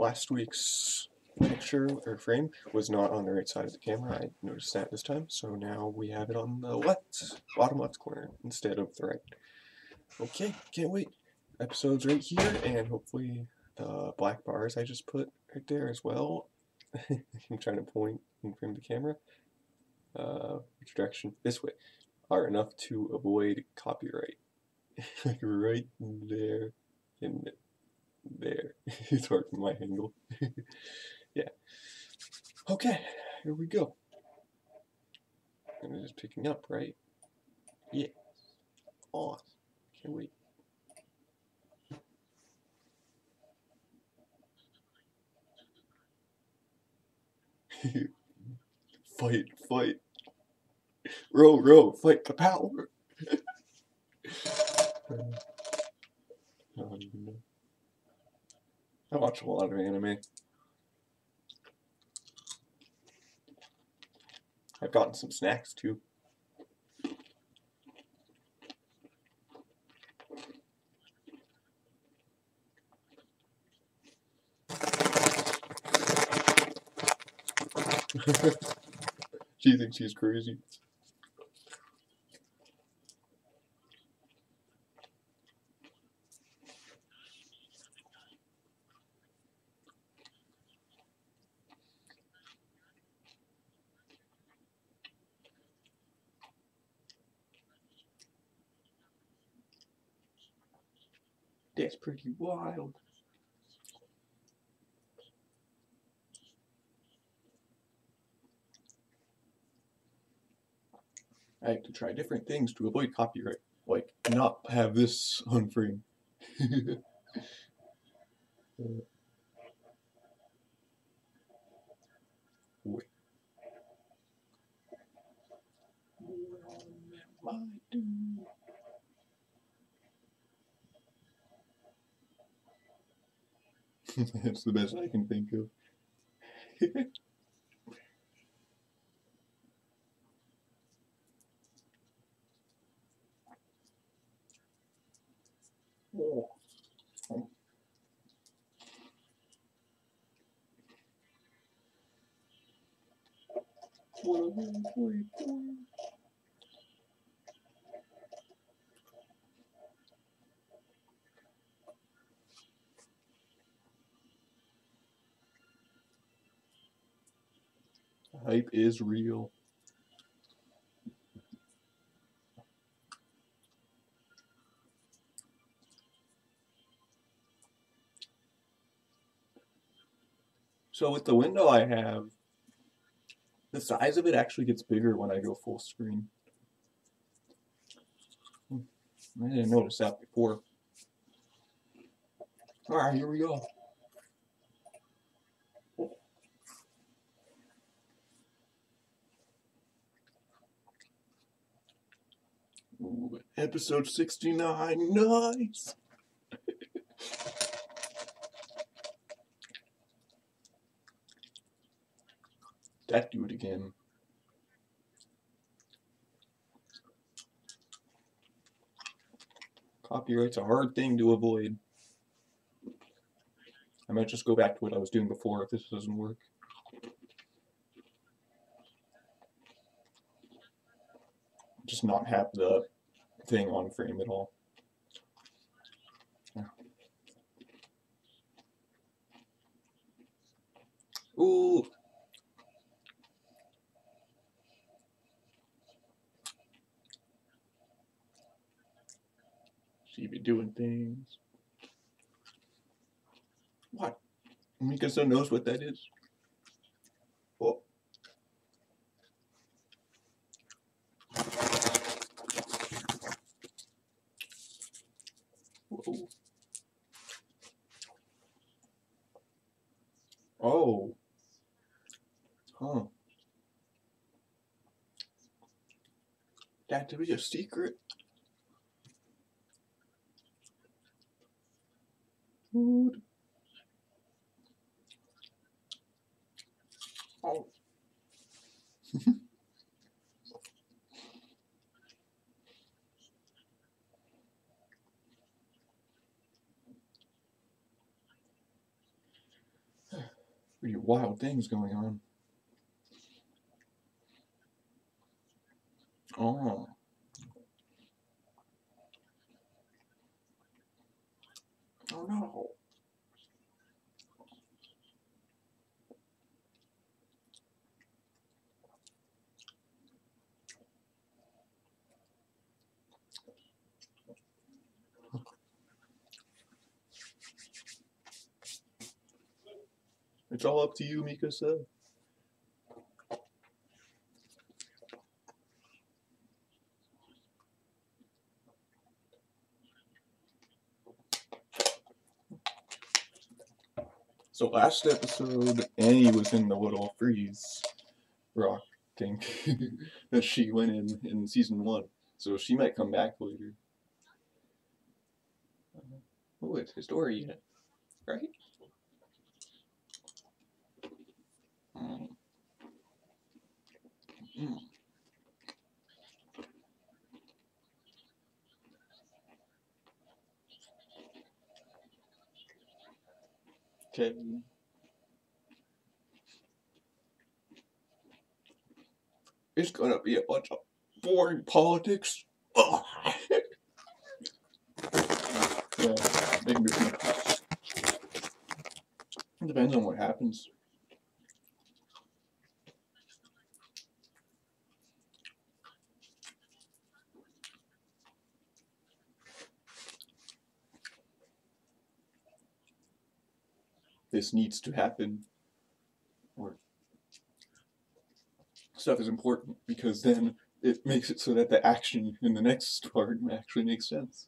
last week's picture or frame was not on the right side of the camera. I noticed that this time, so now we have it on the left, bottom left corner instead of the right. Okay, can't wait. Episode's right here, and hopefully the black bars I just put right there as well. I'm trying to point and frame the camera. Uh, which direction? This way. Are enough to avoid copyright. like right there in there. it's hard from my angle. yeah. Okay, here we go. And it is picking up, right? Yeah. Awesome. Can't wait. fight, fight. Row, row, fight the power. Um, I watch a lot of anime. I've gotten some snacks too. she thinks she's crazy. That's pretty wild. I have to try different things to avoid copyright, like not have this on frame. uh, wait. What am I doing? That's the best I can think of. oh. Hype is real. So with the window I have, the size of it actually gets bigger when I go full screen. Hmm, I didn't notice that before. Alright, here we go. Episode 69, nice! that it again. Copyright's a hard thing to avoid. I might just go back to what I was doing before if this doesn't work. Just not have the thing on frame at all. Ooh. She be doing things. What? Mikasa knows what that is. Oh. Whoa. Oh. Huh. That to be a secret. Food. Oh. Pretty wild things going on. Oh. Oh no. It's all up to you, Mikasa. So last episode, Annie was in the little freeze rock thing that she went in in season one. So she might come back later. Uh, oh, it's Historia, right? Mm. Mm. Okay. It's gonna be a bunch of boring politics. Yeah, depends on what happens. This needs to happen. Or stuff is important because then it makes it so that the action in the next part actually makes sense.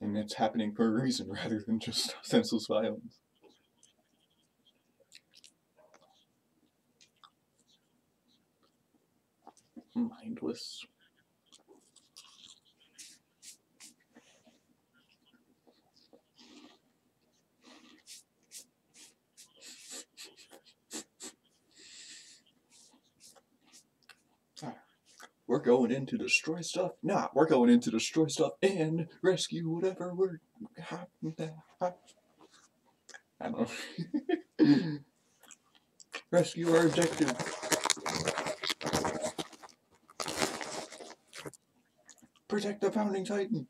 And it's happening for a reason rather than just senseless violence. Mindless. We're going in to destroy stuff. Nah, we're going in to destroy stuff and rescue whatever we're. I don't know. rescue our objective. Protect the founding titan.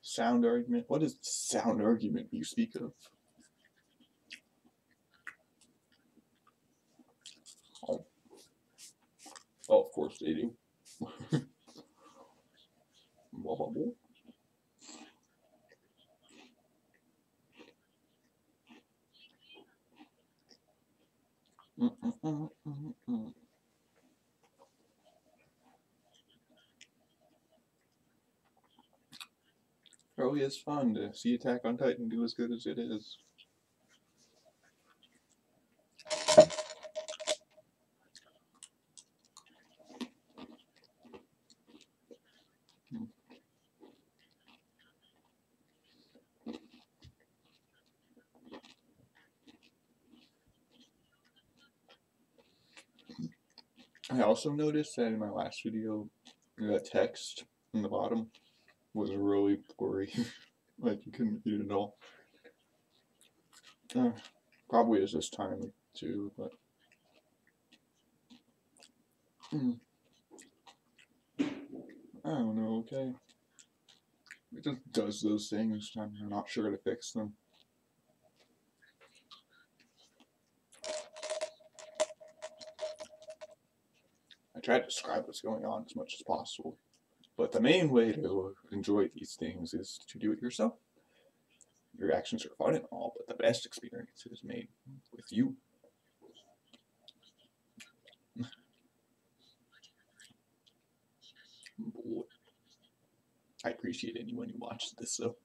Sound argument? What is sound argument you speak of? Oh, of course they do. blah. Mm -mm -mm is fun to see Attack on Titan do as good as it is. I also noticed that in my last video, that text in the bottom was really blurry. like you couldn't read it at all. Uh, probably is this time too, but. Mm. I don't know, okay. It just does those things, I'm not sure how to fix them. Try to describe what's going on as much as possible. But the main way to enjoy these things is to do it yourself. Your actions are fun and all, but the best experience is made with you. I appreciate anyone who watches this, though.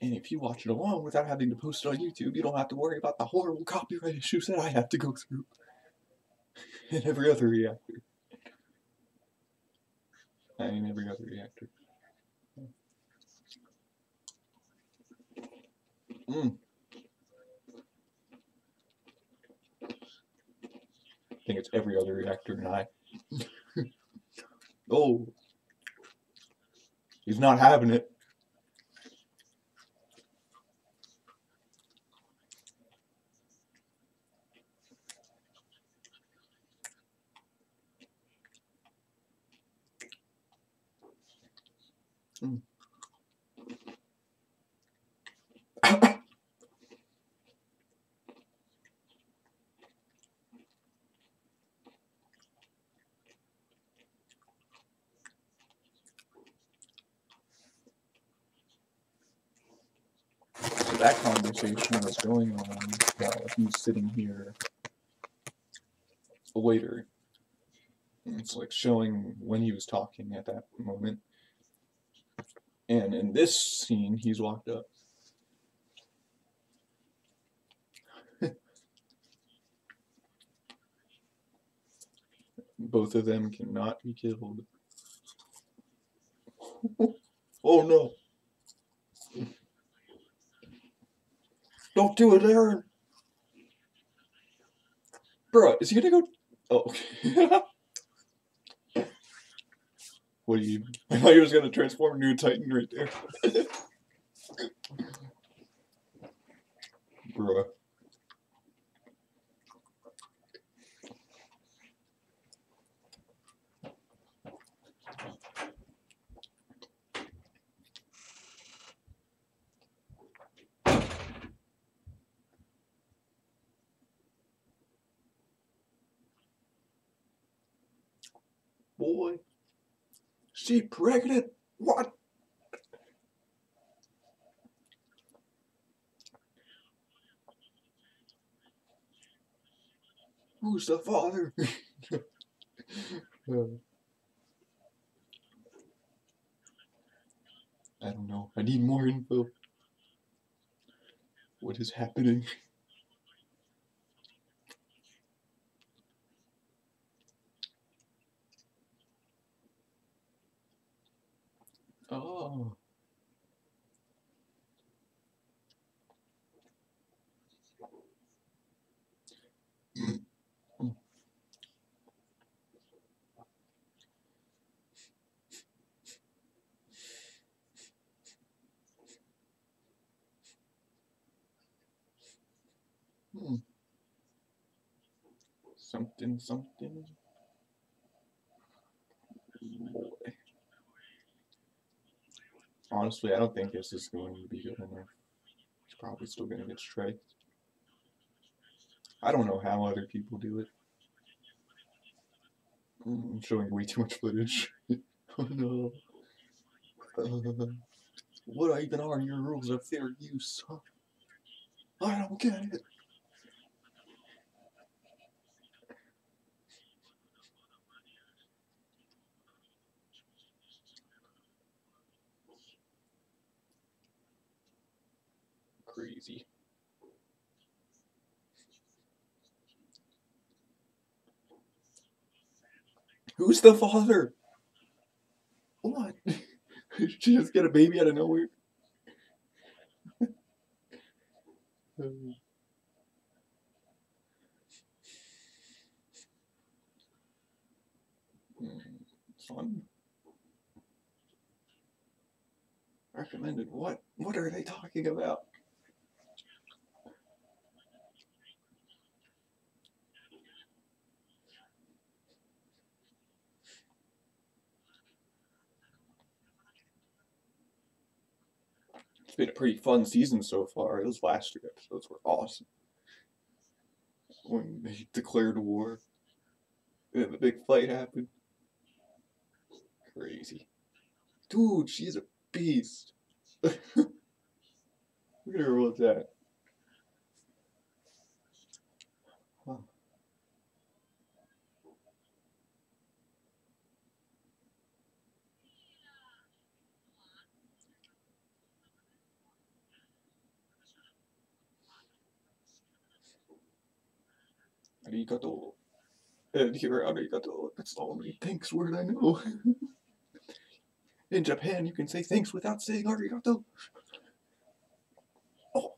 And if you watch it alone without having to post it on YouTube, you don't have to worry about the horrible copyright issues that I have to go through. and every other reactor. I mean, every other reactor. Mm. think it's every other actor and I. oh. He's not having it. Mm. So that conversation was going on while he was sitting here later. It's like showing when he was talking at that moment. And in this scene, he's walked up. Both of them cannot be killed. oh no. Don't do it, Eren. Bro, is he gonna go? Oh. what do you? I thought he was gonna transform into a Titan right there. Bruh. Boy. She pregnant? What? Who's the father? I don't know. I need more info. What is happening? Oh. Hmm. Something, something. Boy. Honestly, I don't think this is going to be good enough. It's probably still going to get striked. I don't know how other people do it. Mm, I'm showing way too much footage. oh no. Uh, what even are your rules of fair use? Huh? I don't get it. Crazy. Who's the father? What? Did she just get a baby out of nowhere? Recommended what? What are they talking about? Been a pretty fun season so far. Those last two episodes were awesome. When they declared war, and the big fight happened. Crazy. Dude, she's a beast. Look at her with that. Huh. Arigato. And here, arigato. That's the only thanks word I know. In Japan, you can say thanks without saying arigato. Oh.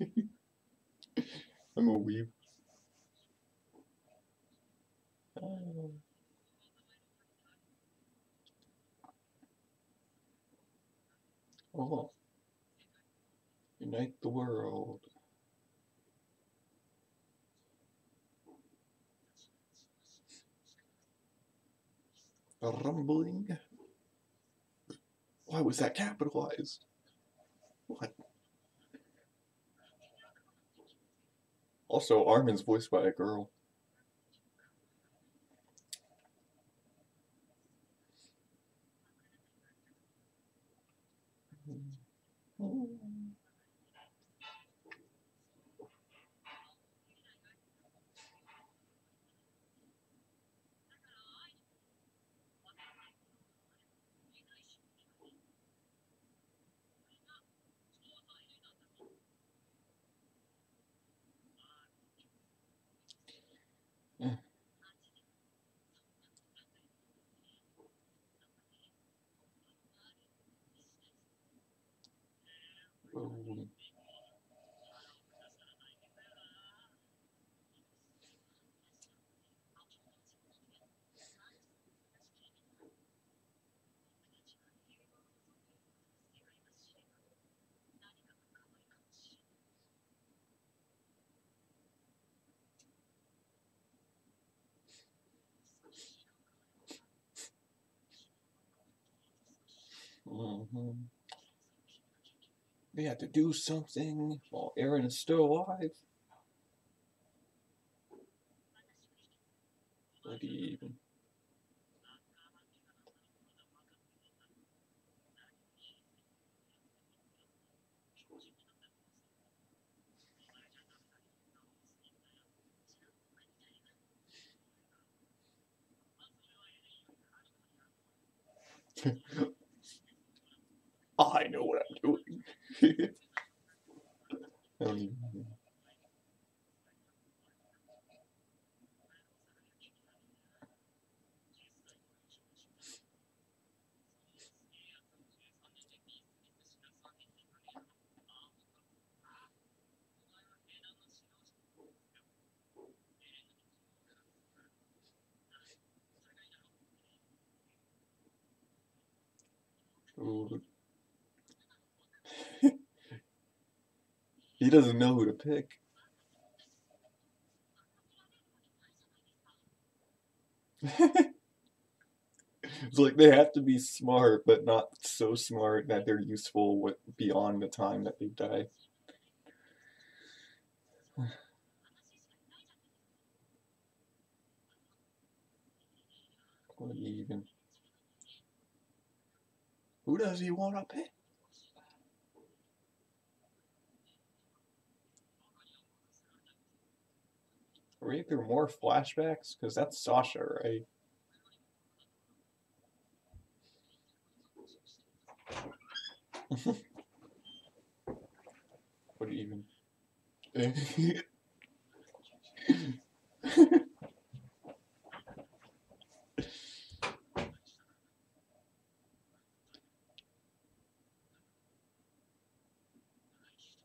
I'm a weeb. Oh. Oh. Unite the world. A rumbling. Why was that capitalized? What? Also, Armin's voiced by a girl. Oh. Mhm. They had to do something while Eren is still alive. What even? I know what I'm know. Ooh. He doesn't know who to pick. it's like they have to be smart, but not so smart that they're useful beyond the time that they die. What even? Who does he want to pick? Are there more flashbacks? Because that's Sasha, right? what do you even?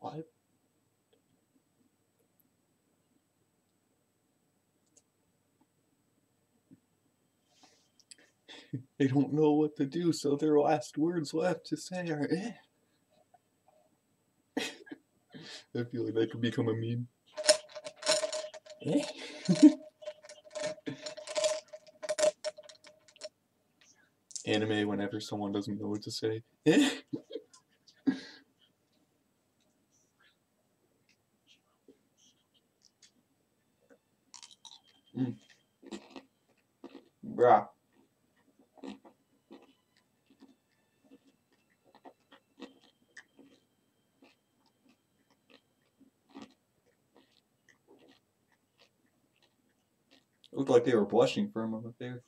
what? They don't know what to do, so their last words left to say are eh. I feel like that could become a meme. Eh? Anime whenever someone doesn't know what to say. Eh? like they were blushing for a moment there.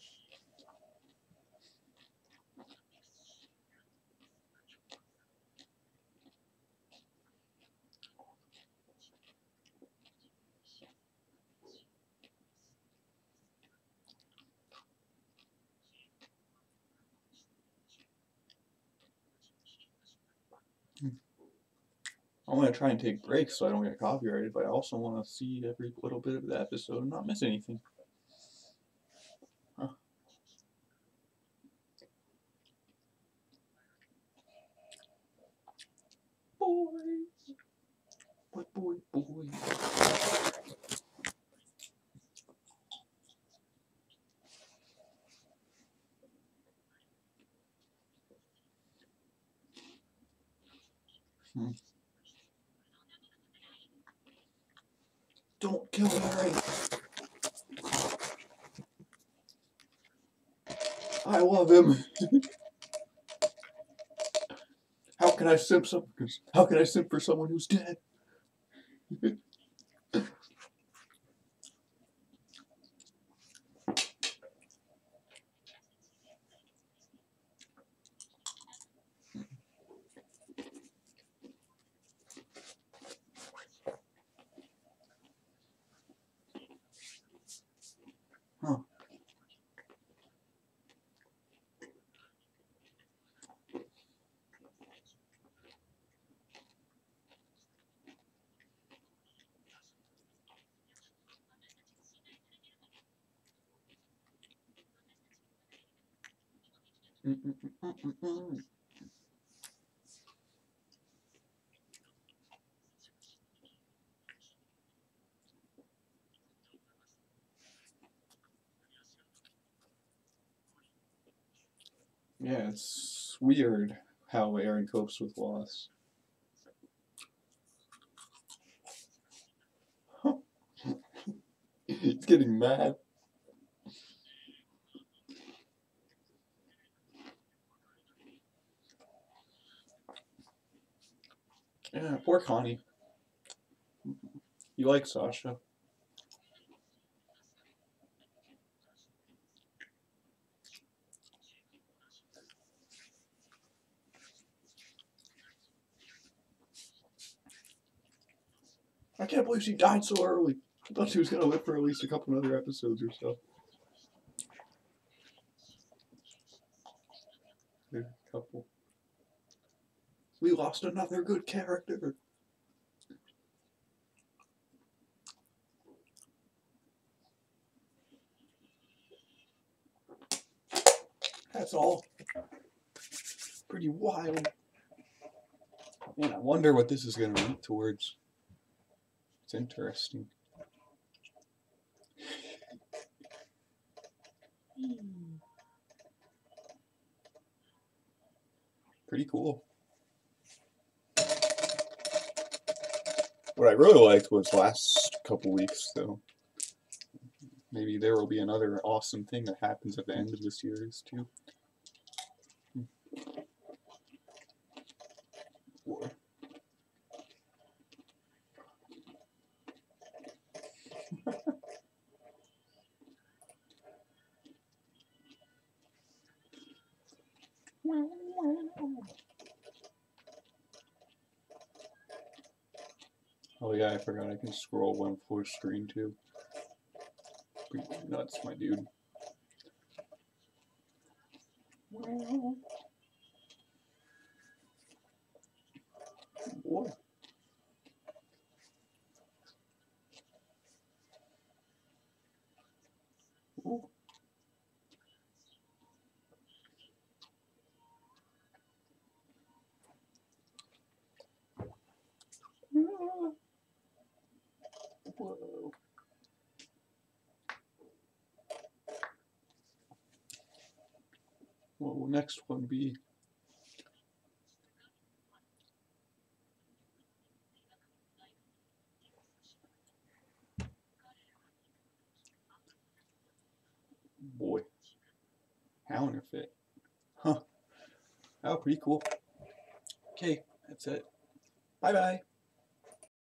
I want to try and take breaks so I don't get copyrighted, but I also want to see every little bit of the episode and not miss anything. Can I simp some? How can I simp for someone who's dead? Huh. Mm-mm-mm-mm-mm. Yeah, it's weird how Eren copes with loss. He's getting mad. Yeah, poor Connie. You like Sasha. I can't believe she died so early. I thought she was gonna live for at least a couple other episodes or so. A couple. We lost another good character. That's all. Pretty wild. Man, I wonder what this is going to lead towards. It's interesting. Pretty cool. What I really liked was last couple weeks, though. Maybe there will be another awesome thing that happens at the end of the series, too. Hmm. Whoa. Oh yeah, I forgot I can scroll one full screen too. Pretty nuts, my dude. Boy. Ooh. Whoa. What will next one be? Boy. Counterfeit. Huh. Oh, pretty cool. Okay, that's it. Bye bye.